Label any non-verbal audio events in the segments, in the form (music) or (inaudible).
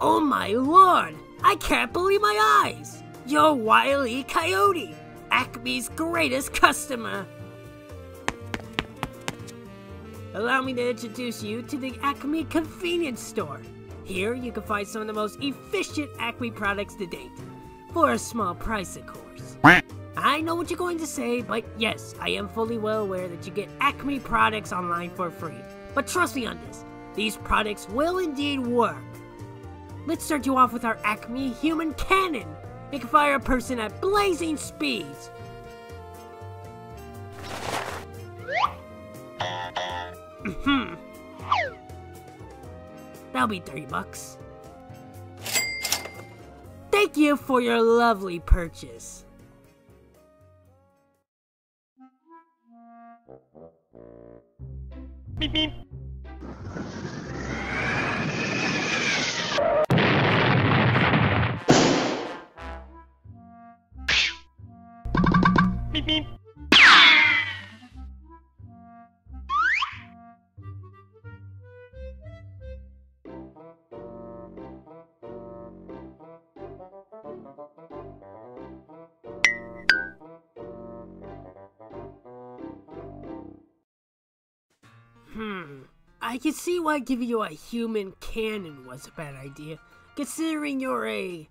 Oh my lord! I can't believe my eyes! You're Wile E. Coyote, Acme's greatest customer! Allow me to introduce you to the Acme Convenience Store. Here you can find some of the most efficient Acme products to date. For a small price, of course. I know what you're going to say, but yes, I am fully well aware that you get Acme products online for free. But trust me on this, these products will indeed work. Let's start you off with our Acme Human Cannon. It can fire a person at blazing speeds. Hmm. That'll be 30 bucks. Thank you for your lovely purchase. Beep beep. Beep I can see why giving you a human cannon was a bad idea, considering you're a,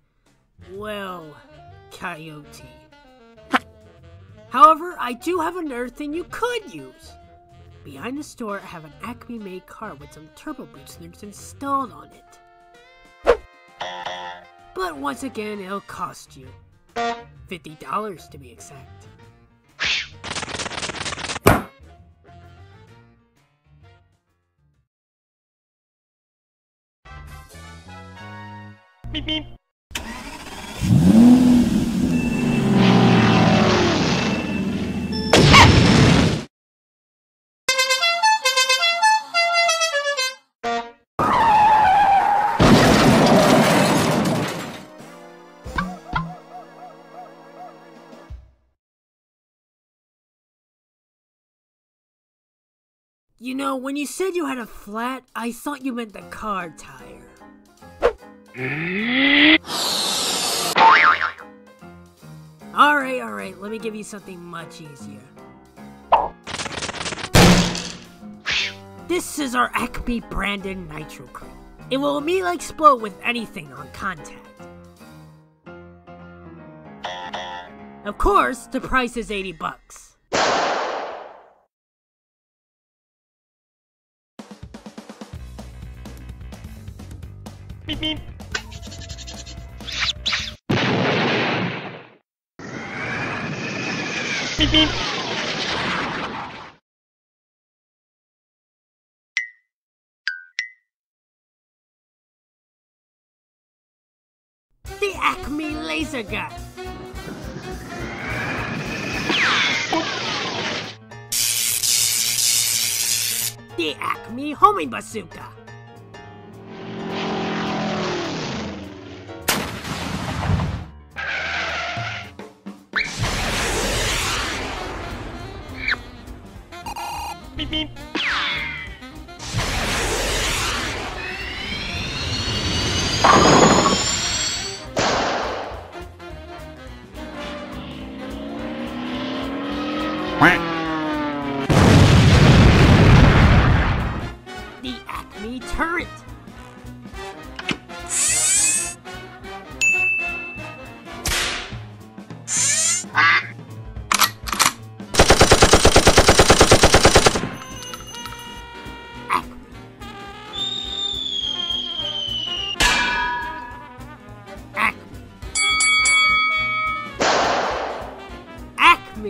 well, coyote. However, I do have another thing you could use. Behind the store, I have an Acme made car with some turbo boosters installed on it. But once again, it'll cost you $50 to be exact. You know, when you said you had a flat, I thought you meant the car tire. Alright, alright, let me give you something much easier. This is our Acme branded Nitro Cream. It will immediately explode with anything on contact. Of course, the price is 80 bucks. Beep beep. Beep (laughs) beep. The Acme Laser Gun. The Acme Homing Bazooka. Beep beep. The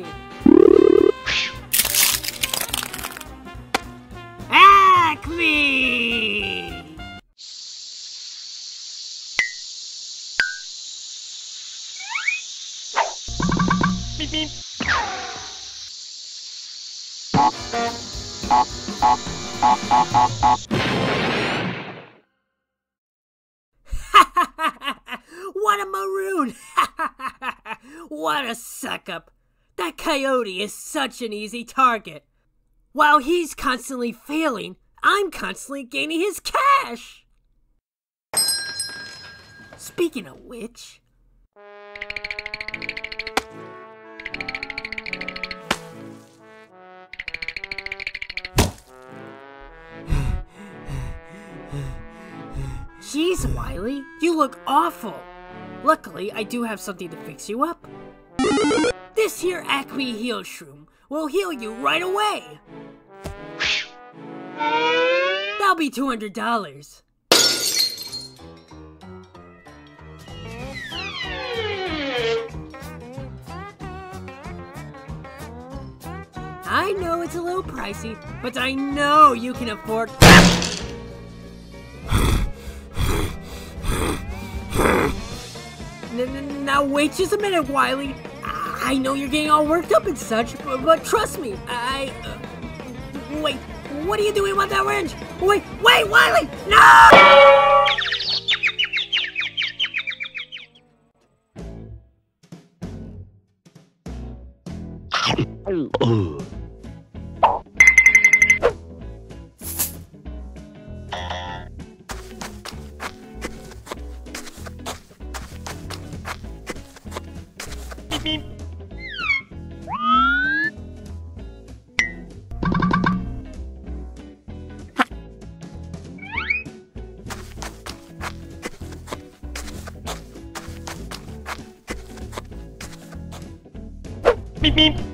me. Acme! (laughs) What a maroon! (laughs) what a suck up! That coyote is such an easy target. While he's constantly failing, I'm constantly gaining his cash! Speaking of which. Jeez, Wiley, you look awful. Luckily, I do have something to fix you up. This here Acme Heal Shroom will heal you right away. That'll be $200. I know it's a little pricey, but I know you can afford. Now wait just a minute, Wiley. I know you're getting all worked up and such, but, but trust me, I. Uh, wait, what are you doing with that wrench? Wait, wait, Wiley! No! Beep. Beep beep.